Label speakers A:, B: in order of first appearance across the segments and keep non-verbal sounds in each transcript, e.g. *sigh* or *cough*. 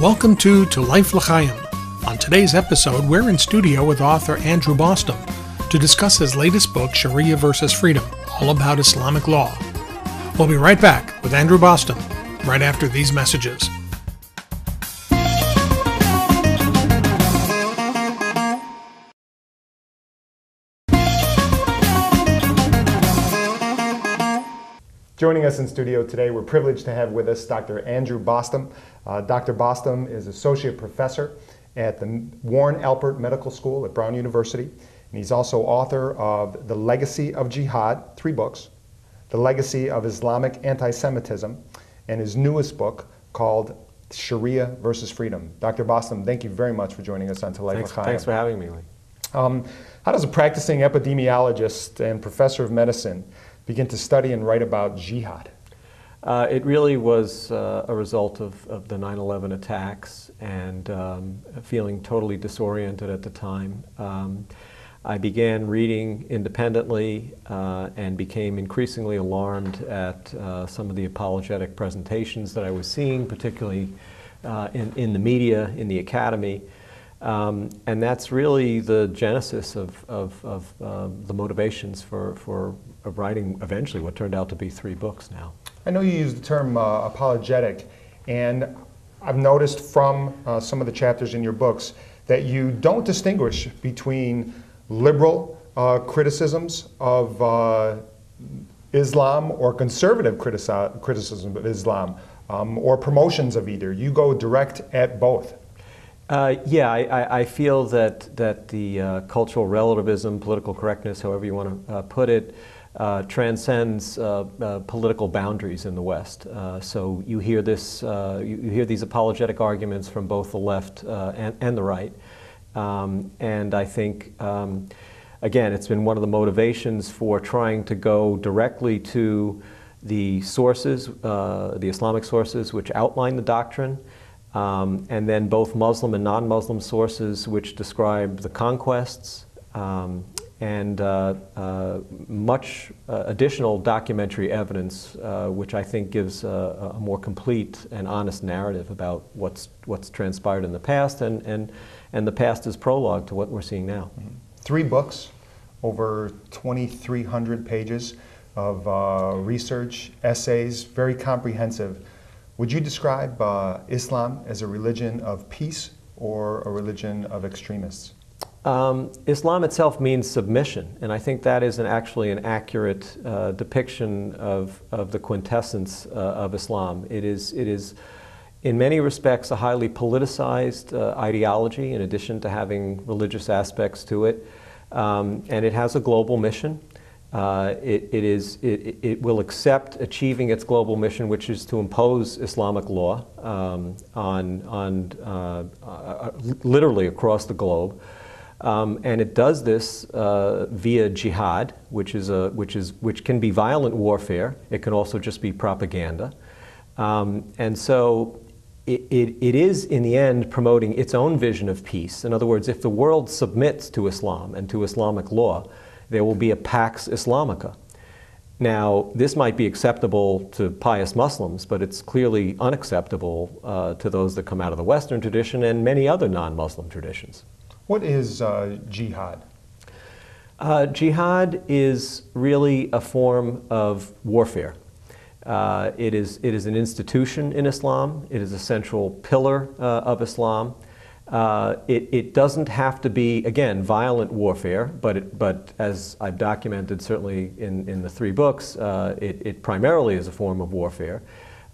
A: Welcome to To Life L'Chaim. On today's episode, we're in studio with author Andrew Bostom to discuss his latest book, Sharia versus Freedom, all about Islamic law. We'll be right back with Andrew Bostom right after these messages.
B: Joining us in studio today, we're privileged to have with us Dr. Andrew Bostom. Uh, Dr. Bostom is Associate Professor at the Warren Alpert Medical School at Brown University. And he's also author of The Legacy of Jihad, three books, The Legacy of Islamic Anti-Semitism, and his newest book called Sharia versus Freedom. Dr. Bostom, thank you very much for joining us on Life
C: thanks, thanks for having me, Lee.
B: Um, how does a practicing epidemiologist and professor of medicine begin to study and write about jihad?
C: Uh, it really was uh, a result of, of the 9 11 attacks and um, feeling totally disoriented at the time. Um, I began reading independently uh, and became increasingly alarmed at uh, some of the apologetic presentations that I was seeing, particularly uh, in, in the media, in the academy. Um, and that's really the genesis of, of, of uh, the motivations for, for writing eventually what turned out to be three books now.
B: I know you use the term uh, apologetic, and I've noticed from uh, some of the chapters in your books that you don't distinguish between liberal uh, criticisms of uh, Islam or conservative criticism of Islam um, or promotions of either. You go direct at both.
C: Uh, yeah, I, I, feel that, that the uh, cultural relativism, political correctness, however you want to uh, put it, uh, transcends uh, uh, political boundaries in the West. so you hear this, you, you, hear these apologetic arguments from both the left and, and, the right. Um, and I think, um, again, it's been one of the motivations for trying to go directly to the sources, the Islamic sources, which outline the doctrine. Um, and then both Muslim and non-Muslim sources which describe the conquests um, and uh, uh, much uh, additional documentary evidence uh, which I think gives a, a, more complete and honest narrative about what's, what's transpired in the past and, and, and the past is prologue to what we're seeing now. Mm-hmm.
B: Three books, over 2,300 pages of uh, research, essays, very comprehensive. Would you describe uh, Islam as a religion of peace or a religion of extremists?
C: Um, Islam itself means submission, and I think that is an, actually an accurate uh, depiction of, of the quintessence uh, of Islam. It is, it is, in many respects, a highly politicized uh, ideology, in addition to having religious aspects to it, um, and it has a global mission. Uh, it, it, is, it, it, will accept achieving its global mission, which is to impose Islamic law um, on, on uh, uh, literally across the globe. Um, and it does this uh, via jihad, which, is a, which, is, which can be violent warfare. It can also just be propaganda. Um, and so it, it, it is, in the end, promoting its own vision of peace. In other words, if the world submits to Islam and to Islamic law, there will be a Pax Islamica. Now, this might be acceptable to pious Muslims, but it's clearly unacceptable uh, to those that come out of the Western tradition and many other non Muslim traditions.
B: What is uh, jihad?
C: Uh, jihad is really a form of warfare. Uh, it, is, it is an institution in Islam, it is a central pillar uh, of Islam. Uh, it, it, doesn't have to be, again, violent warfare, but, it, but as I've documented certainly in, in the three books, uh, it, it, primarily is a form of warfare.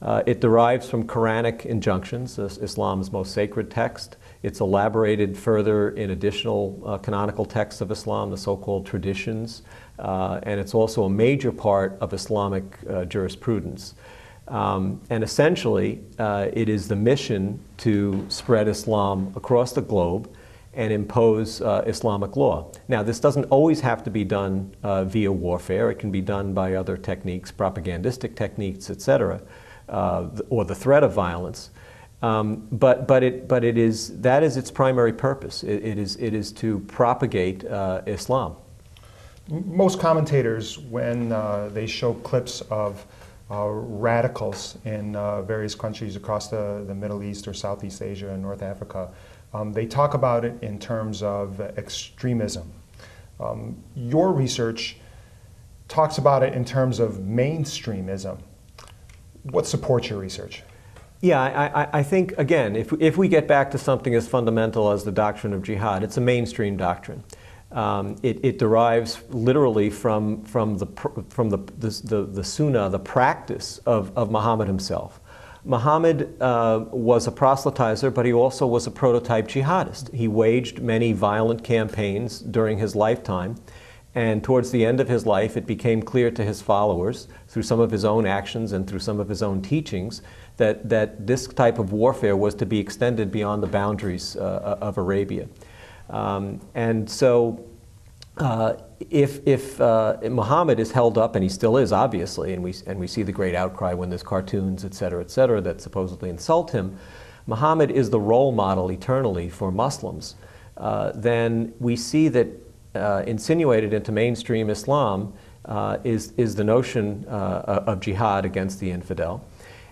C: Uh, it derives from Quranic injunctions, Islam's most sacred text. It's elaborated further in additional uh, canonical texts of Islam, the so-called traditions, uh, and it's also a major part of Islamic uh, jurisprudence. Um, and essentially, uh, it is the mission to spread Islam across the globe and impose uh, Islamic law. Now, this doesn't always have to be done uh, via warfare. It can be done by other techniques, propagandistic techniques, etc., uh, or the threat of violence. Um, but, but, it, but it is, that is its primary purpose. it, it is, it is to propagate uh, Islam.
B: Most commentators, when uh, they show clips of uh, radicals in uh, various countries across the, the Middle East or Southeast Asia and North Africa. Um, they talk about it in terms of extremism. Um, your research talks about it in terms of mainstreamism. What supports your research?
C: Yeah, I, I, think, again, if, if we get back to something as fundamental as the doctrine of jihad, it's a mainstream doctrine. Um, it, it, derives literally from, from, the, from the, the, the, the sunnah, the practice of, of Muhammad himself. Muhammad uh, was a proselytizer, but he also was a prototype jihadist. He waged many violent campaigns during his lifetime, and towards the end of his life, it became clear to his followers, through some of his own actions and through some of his own teachings, that, that this type of warfare was to be extended beyond the boundaries uh, of Arabia. Um, and so, uh, if, if uh, Muhammad is held up, and he still is, obviously, and we, and we see the great outcry when there's cartoons, et cetera, et cetera, that supposedly insult him, Muhammad is the role model eternally for Muslims, uh, then we see that uh, insinuated into mainstream Islam uh, is, is the notion uh, of jihad against the infidel.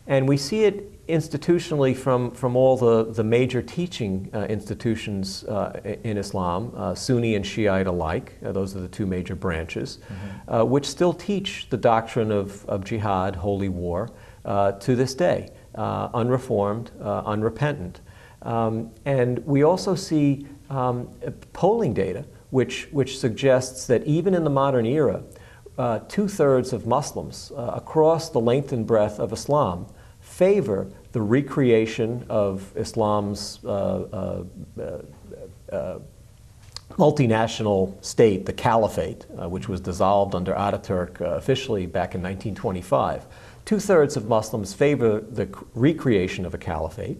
C: And we see it institutionally from, from all the, the major teaching uh, institutions uh, in Islam, uh, Sunni and Shiite alike, uh, those are the two major branches, mm-hmm. Uh, which still teach the doctrine of, of jihad, holy war, uh, to this day, unreformed, unrepentant. Um, and we also see um, polling data which, which suggests that even in the modern era, two thirds of Muslims across the length and breadth of Islam favor the recreation of Islam's uh, uh, uh, uh multinational state, the caliphate, uh, which was dissolved under Ataturk officially back in 1925. Two thirds of Muslims favor the recreation of a caliphate.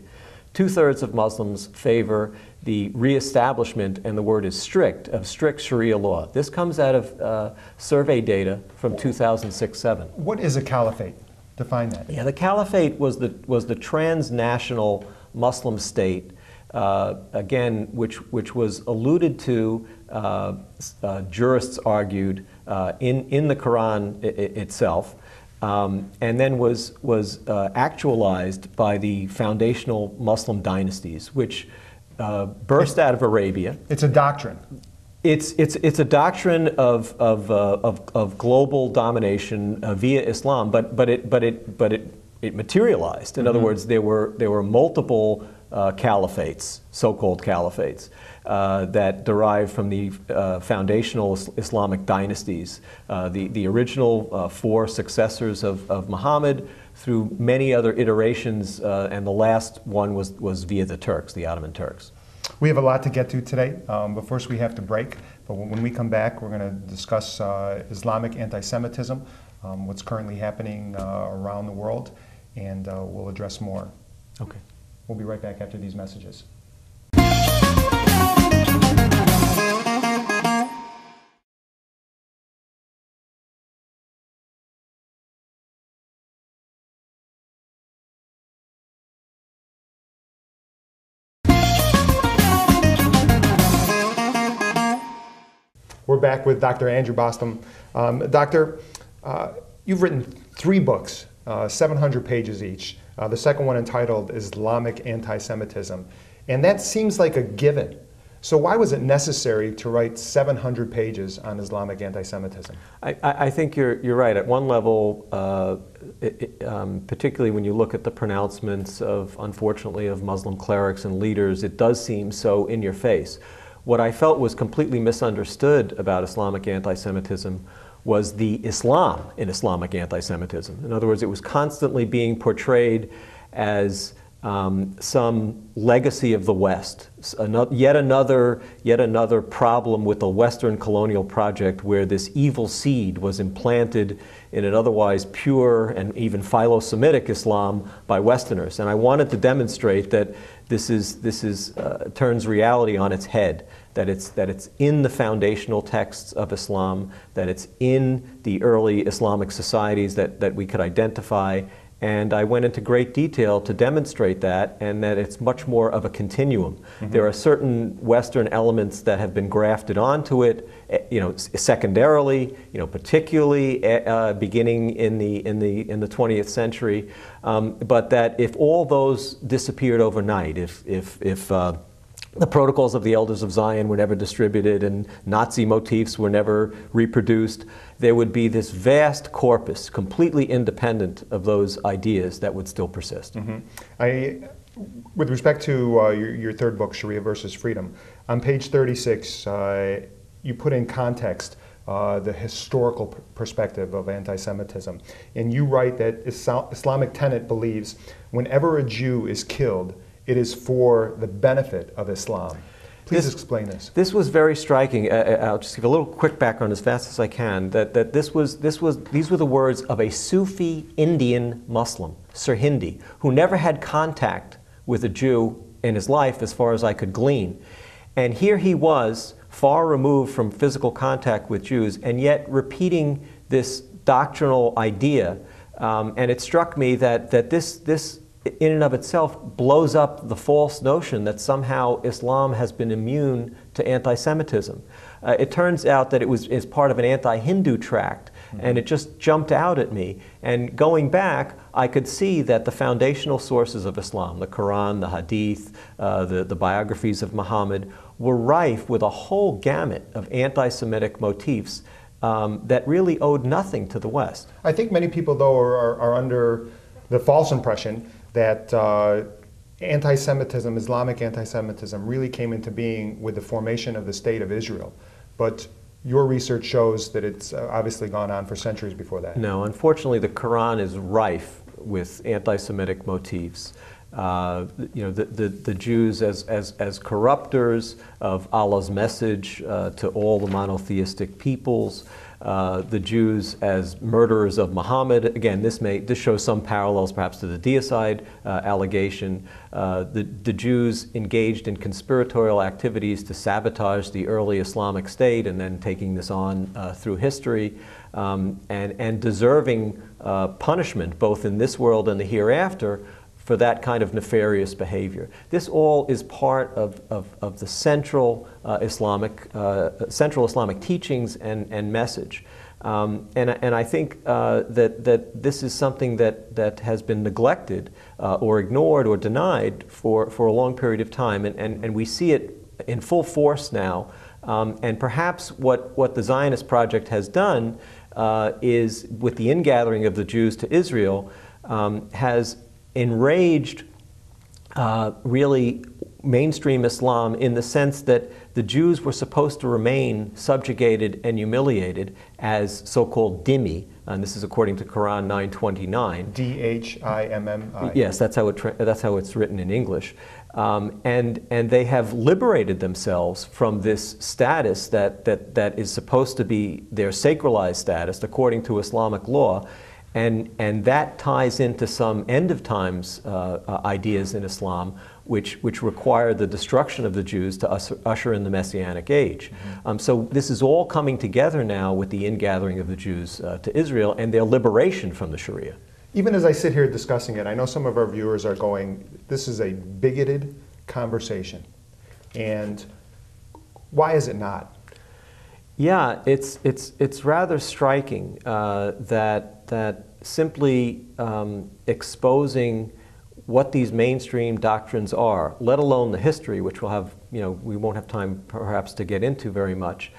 C: Two thirds of Muslims favor the reestablishment, and the word is strict, of strict Sharia law. This comes out of uh, survey data from 2006 7.
B: What is a caliphate? Define that.
C: Yeah, the caliphate was the, was the transnational Muslim state, uh, again, which, which was alluded to, uh, uh, jurists argued, uh, in, in the Quran itself. Um, and then was, was uh, actualized by the foundational Muslim dynasties, which uh, burst out of Arabia.
B: It's a doctrine.
C: It's, it's, it's a doctrine of, of, uh, of, of, global domination uh, via Islam, but, but, it, but, it, but it, it materialized. In mm-hmm. other words, there were, there were multiple uh, caliphates, so called caliphates, uh, that derive from the uh, foundational Islamic dynasties. Uh, the, the original four successors of, of Muhammad, through many other iterations, and the last one was, was via the Turks, the Ottoman Turks.
B: We have a lot to get to today, um, but first we have to break. But when we come back, we're going to discuss uh, Islamic anti Semitism, um, what's currently happening uh, around the world, and uh, we'll address more.
C: Okay.
B: We'll be right back after these messages. Back with Dr. Andrew Bostom. Um, doctor, uh, you've written three books, uh, 700 pages each. Uh, the second one entitled Islamic Anti Semitism. And that seems like a given. So, why was it necessary to write 700 pages on Islamic anti Semitism?
C: I, I, think you're, you're right. At one level, uh, it, um, particularly when you look at the pronouncements of, unfortunately, of Muslim clerics and leaders, it does seem so in your face. What I felt was completely misunderstood about Islamic anti Semitism was the Islam in Islamic anti Semitism. In other words, it was constantly being portrayed as um, some legacy of the West, yet another, yet another problem with the Western colonial project where this evil seed was implanted in an otherwise pure and even philo-Semitic Islam by Westerners. And I wanted to demonstrate that this is, this is, uh, turns reality on its head, that it's, that it's in the foundational texts of Islam, that it's in the early Islamic societies that, that we could identify, And I went into great detail to demonstrate that, and that it's much more of a continuum. There are certain Western elements that have been grafted onto it, eh, you know, secondarily, you know, particularly eh, uh, beginning in the in the in the 20th century. Um, but that if all those disappeared overnight, if if if uh, the protocols of the elders of Zion were never distributed and Nazi motifs were never reproduced. There would be this vast corpus, completely independent of those ideas, that would still persist.
B: I, with respect to uh, your, your third book, Sharia versus Freedom, on page 36, uh, you put in context uh, the historical perspective of anti Semitism. And you write that Isla- Islamic tenet believes whenever a Jew is killed, it is for the benefit of Islam. Please
C: This-
B: explain this.
C: This was very striking. Uh, uh, I'll just give a little quick background as fast as I can. That, that this was, this was, these were the words of a Sufi Indian Muslim, Sirhindi, who never had contact with a Jew in his life, as far as I could glean. And here he was, far removed from physical contact with Jews, and yet repeating this doctrinal idea. Um, and it struck me that, that this, this in and of itself blows up the false notion that somehow Islam has been immune to anti Semitism. Uh, it turns out that it was is part of an anti Hindu tract, and it just jumped out at me. And going back, I could see that the foundational sources of Islam, the Quran, the Hadith, uh, the, the biographies of Muhammad, were rife with a whole gamut of anti Semitic motifs um, that really owed nothing to the West.
B: I think many people, though, are, are under the false impression that uh, anti Semitism, Islamic anti Semitism, really came into being with the formation of the State of Israel. But your research shows that it's uh, obviously gone on for centuries before that.
C: No, unfortunately, the Quran is rife with anti-Semitic motifs. Uh, you know, the, the, the Jews as, as, as corruptors of Allah's message uh, to all the monotheistic peoples, uh, the Jews as murderers of Muhammad. Again, this, may, this shows some parallels perhaps to the deicide uh, allegation. Uh, the, the Jews engaged in conspiratorial activities to sabotage the early Islamic State and then taking this on uh, through history um, and, and deserving uh, punishment both in this world and the hereafter for that kind of nefarious behavior. This all is part of, of, of the central uh, Islamic, uh, central Islamic teachings and, and message. Um, and, and I think uh, that, that this is something that, that has been neglected uh, or ignored or denied for, for a long period of time. And, and, and we see it in full force now. Um, and perhaps what, what the Zionist project has done uh, is, with the ingathering of the Jews to Israel, um, has enraged uh, really mainstream Islam in the sense that the Jews were supposed to remain subjugated and humiliated as so-called dhimmi, and this is according to Quran 929.
B: D H I M M I.
C: Yes, that's how, it tra- that's how it's written in English. Um, and, and they have liberated themselves from this status that, that, that is supposed to be their sacralized status according to Islamic law. And, and that ties into some end of times uh, uh, ideas in Islam, which, which require the destruction of the Jews to usher, usher in the Messianic age. Um, so this is all coming together now with the ingathering of the Jews uh, to Israel and their liberation from the Sharia.
B: Even as I sit here discussing it, I know some of our viewers are going, this is a bigoted conversation. And why is it not?
C: Yeah, it's, it's, it's rather striking uh, that, that simply um, exposing what these mainstream doctrines are, let alone the history, which we'll have, you know, we won't have time perhaps to get into very much.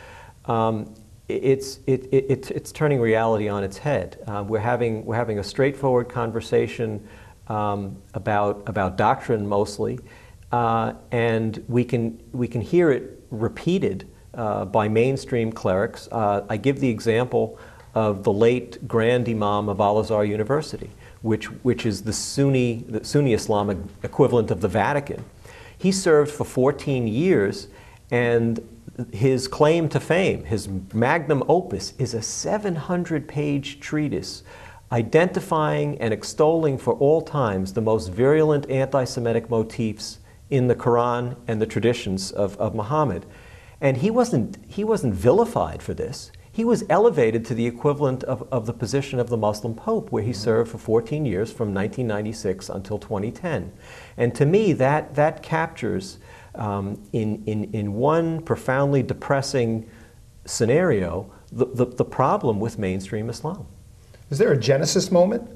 C: Um, it's, it, it, it's, it's turning reality on its head. Uh, we're, having, we're having a straightforward conversation um, about, about doctrine mostly, uh, and we can, we can hear it repeated uh, by mainstream clerics. Uh, I give the example of the late Grand Imam of Al Azhar University, which, which is the Sunni, the Sunni Islamic equivalent of the Vatican. He served for 14 years, and his claim to fame, his magnum opus, is a 700 page treatise identifying and extolling for all times the most virulent anti Semitic motifs in the Quran and the traditions of, of Muhammad. And he wasn't, he wasn't vilified for this. he was elevated to the equivalent of, of the position of the Muslim Pope, where he mm-hmm. served for 14 years from 1996 until 2010. And to me, that, that captures um, in, in, in one profoundly depressing scenario the, the, the problem with mainstream Islam.
B: Is there a genesis moment?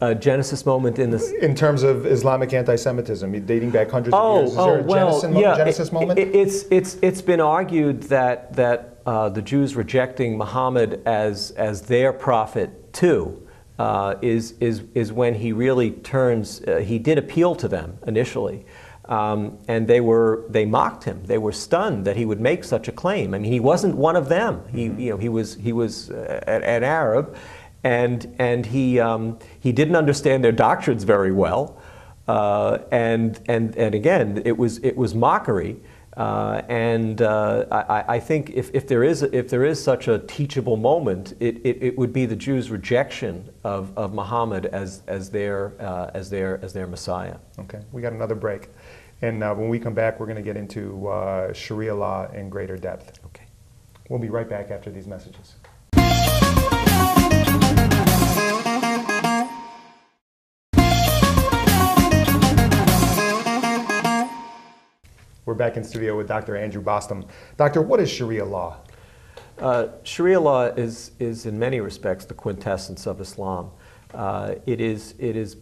C: A genesis moment in this
B: in terms of Islamic anti-Semitism, dating back hundreds oh, of years. Is
C: oh,
B: there a
C: well,
B: genesis,
C: yeah,
B: genesis
C: it,
B: moment?
C: It, it's it's it's been argued that that uh, the Jews rejecting Muhammad as as their prophet too. Uh, is, is, is when he really turns, uh, he did appeal to them initially. Um, and they were they mocked him. They were stunned that he would make such a claim. I mean, he wasn't one of them. He you know he was he was uh, an Arab, and and he um, he didn't understand their doctrines very well. Uh, and and and again, it was it was mockery. Uh, and uh, I, I, think if, if, there is, if there is such a teachable moment, it, it, it would be the Jews' rejection of, of Muhammad as, as, their, uh, as, their, as their Messiah.
B: Okay, we got another break. And uh, when we come back, we're going to get into uh, Sharia law in greater depth.
C: Okay.
B: We'll be right back after these messages. We're back in studio with Dr. Andrew Bostom. Doctor, what is Sharia law?
C: Uh, Sharia law is, is in many respects the quintessence of Islam. Uh, it, is, it is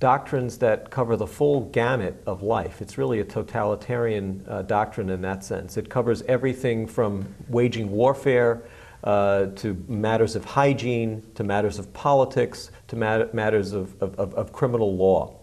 C: doctrines that cover the full gamut of life. It's really a totalitarian uh, doctrine in that sense. It covers everything from waging warfare uh, to matters of hygiene, to matters of politics, to mat- matters of, of, of, criminal law.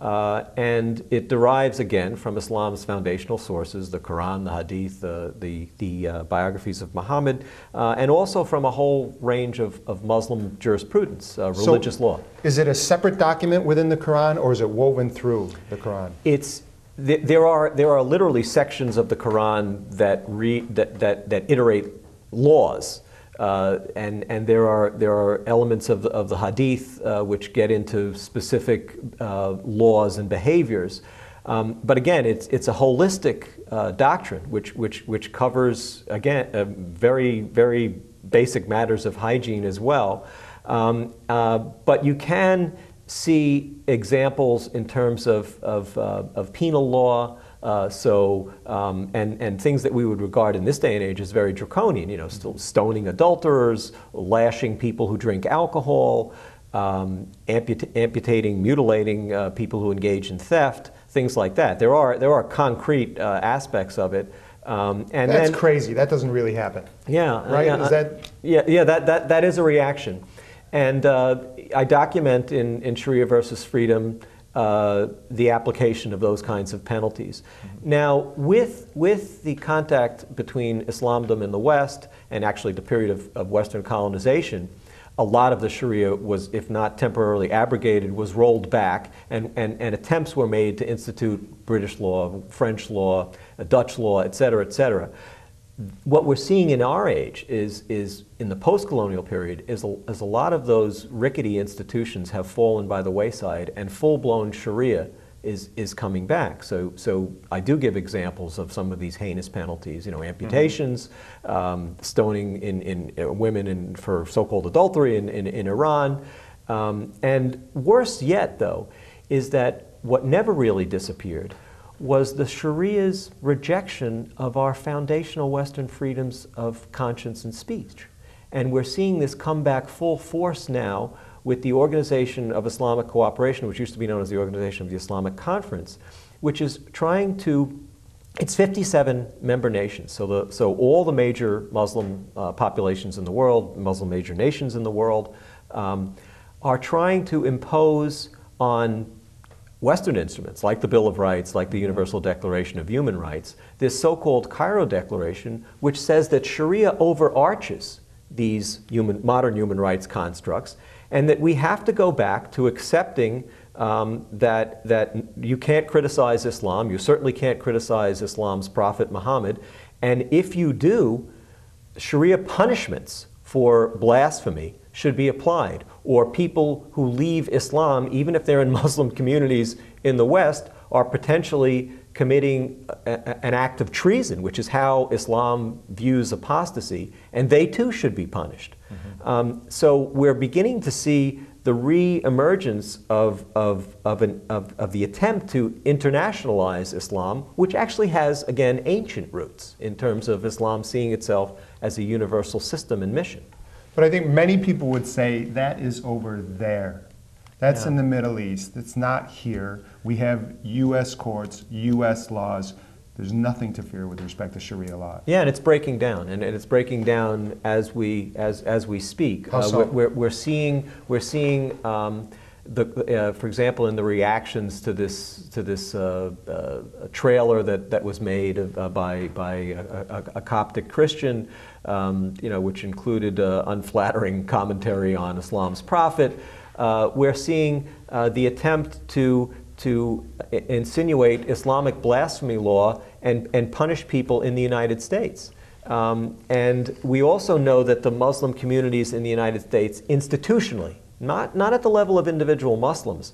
C: Uh, and it derives again from Islam's foundational sources, the Quran, the Hadith, the, the, the uh, biographies of Muhammad, uh, and also from a whole range of, of Muslim jurisprudence, uh, religious
B: so
C: law.
B: Is it a separate document within the Quran or is it woven through the Quran?
C: It's, there, are, there are literally sections of the Quran that, re, that, that, that iterate laws. Uh, and and there are there are elements of the, of the hadith uh, which get into specific uh, laws and behaviors. Um, but again, it's it's a holistic uh, doctrine which which which covers again uh, very very basic matters of hygiene as well. Um, but you can see examples in terms of of, of penal law. Uh, so, um, and, and things that we would regard in this day and age as very draconian, you know, still stoning adulterers, lashing people who drink alcohol, um, amput- amputating, mutilating uh, people who engage in theft, things like that. There are, there are concrete uh, aspects of it.
B: Um, and That's then, crazy. That doesn't really happen.
C: Yeah.
B: Right?
C: Yeah,
B: is that?
C: Yeah, yeah that, that, that is a reaction. And uh, I document in, in Sharia versus Freedom uh, the application of those kinds of penalties. Mm-hmm. Now, with, with the contact between Islamdom and the West, and actually the period of, of Western colonization, a lot of the Sharia was, if not temporarily abrogated, was rolled back, and, and, and attempts were made to institute British law, French law, Dutch law, et cetera, et cetera what we're seeing in our age is, is in the post-colonial period is a, is a lot of those rickety institutions have fallen by the wayside and full-blown Sharia is, is coming back. So, so I do give examples of some of these heinous penalties, you know, amputations, mm-hmm. um, stoning in, in uh, women in, for so-called adultery in, in, in Iran. Um, and worse yet, though, is that what never really disappeared was the Sharia's rejection of our foundational Western freedoms of conscience and speech. And we're seeing this come back full force now with the Organization of Islamic Cooperation, which used to be known as the Organization of the Islamic Conference, which is trying to it's 57 member nations, so, the, so all the major Muslim uh, populations in the world, Muslim major nations in the world, um, are trying to impose on Western instruments, like the Bill of Rights, like the Universal Declaration of Human Rights, this so called Cairo Declaration, which says that Sharia overarches these human, modern human rights constructs, and that we have to go back to accepting um, that, that you can't criticize Islam, you certainly can't criticize Islam's prophet Muhammad, and if you do, Sharia punishments for blasphemy should be applied, or people who leave Islam, even if they're in *laughs* Muslim communities in the West, are potentially committing a, a, an act of treason, which is how Islam views apostasy, and they too should be punished. Mm-hmm. Um, so we're beginning to see the re-emergence of, of, of, an, of, of, the attempt to internationalize Islam, which actually has, again, ancient roots in terms of Islam seeing itself as a universal system and mission.
B: But I think many people would say that is over there. That's yeah. in the Middle East. It's not here. We have U.S. courts, U.S. laws. There's nothing to fear with respect to Sharia law.
C: Yeah, and it's breaking down, and, and it's breaking down as we as as we speak.
B: How uh, so?
C: we're, we're, seeing we're seeing. Um, the, uh, for example, in the reactions to this to this uh, uh, trailer that, that was made uh, by by a, a, a Coptic Christian, um, you know, which included uh, unflattering commentary on Islam's prophet, uh, we're seeing the attempt to to insinuate Islamic blasphemy law and, and punish people in the United States. Um, and we also know that the Muslim communities in the United States, institutionally, not, not at the level of individual Muslims,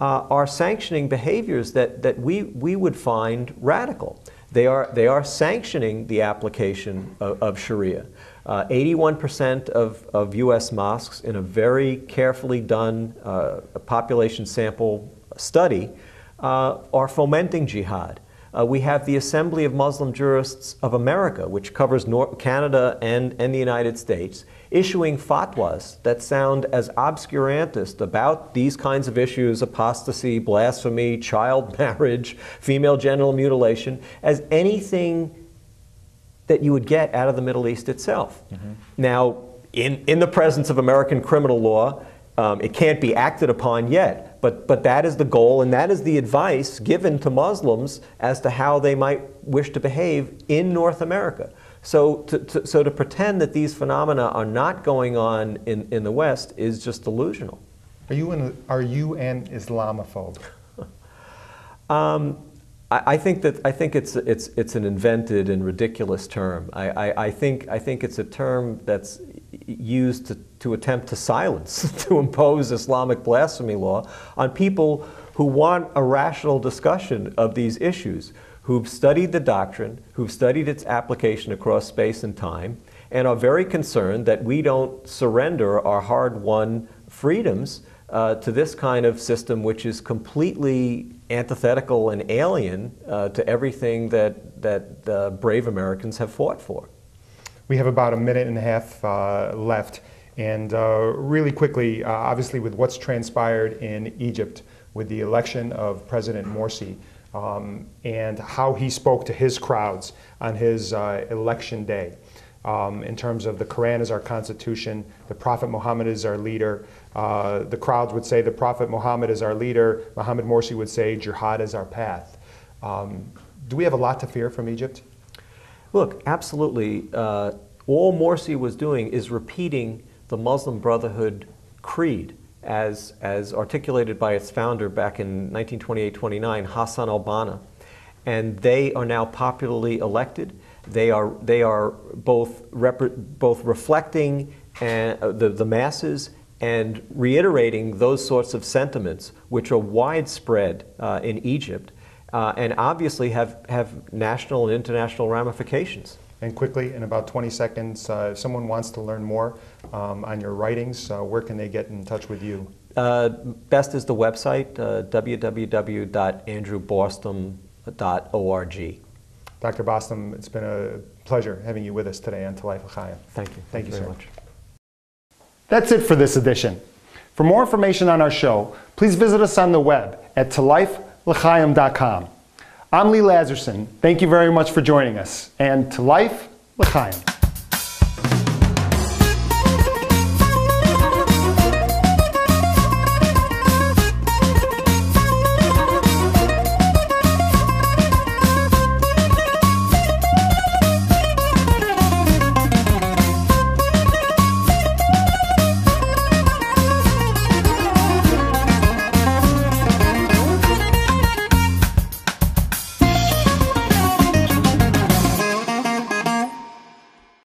C: uh, are sanctioning behaviors that, that we, we would find radical. They are, they are sanctioning the application of, of Sharia. Uh, 81% of, of US mosques, in a very carefully done uh, population sample study, uh, are fomenting jihad. Uh, we have the Assembly of Muslim Jurists of America, which covers North, Canada and, and the United States, issuing fatwas that sound as obscurantist about these kinds of issues apostasy, blasphemy, child *laughs* marriage, female genital mutilation as anything that you would get out of the Middle East itself. Mm-hmm. Now, in, in the presence of American criminal law, um, it can't be acted upon yet, but, but that is the goal, and that is the advice given to Muslims as to how they might wish to behave in North America. So to, to, so to pretend that these phenomena are not going on in, in the West is just delusional.
B: Are you an, are you an Islamophobe? *laughs*
C: um, I, I, think that I think it's it's it's an invented and ridiculous term. I, I, I think I think it's a term that's used to, to attempt to silence, *laughs* to impose Islamic blasphemy law on people who want a rational discussion of these issues, who've studied the doctrine, who've studied its application across space and time, and are very concerned that we don't surrender our hard won freedoms uh, to this kind of system, which is completely antithetical and alien uh, to everything that, that brave Americans have fought for.
B: We have about a minute and a half uh, left. And uh, really quickly, uh, obviously, with what's transpired in Egypt with the election of President Morsi um, and how he spoke to his crowds on his uh, election day. Um, in terms of the Quran is our constitution, the Prophet Muhammad is our leader. Uh, the crowds would say the Prophet Muhammad is our leader. Muhammad Morsi would say jihad is our path. Um, do we have a lot to fear from Egypt?
C: Look, absolutely. Uh, all Morsi was doing is repeating the Muslim Brotherhood creed as, as articulated by its founder back in 1928-29, Hassan al-Banna. And they are now popularly elected. They are, they are both, both reflecting and, uh, the, the masses and reiterating those sorts of sentiments which are widespread uh, in Egypt uh, and obviously have, have national and international ramifications.
B: And quickly, in about 20 seconds, uh, if someone wants to learn more um, on your writings, uh, where can they get in touch with you?
C: Uh, best is the website, uh, www.andrewbostom.org.
B: Dr. Bostom, it's been a pleasure having you with us today on To Life L'Chaim.
C: Thank you.
B: Thank, Thank
C: you
B: very
C: so much.
B: That's it for this edition. For more information on our show, please visit us on the web at tolifel'chaim.com. I'm Lee Lazerson. Thank you very much for joining us. And to life, l'chaim.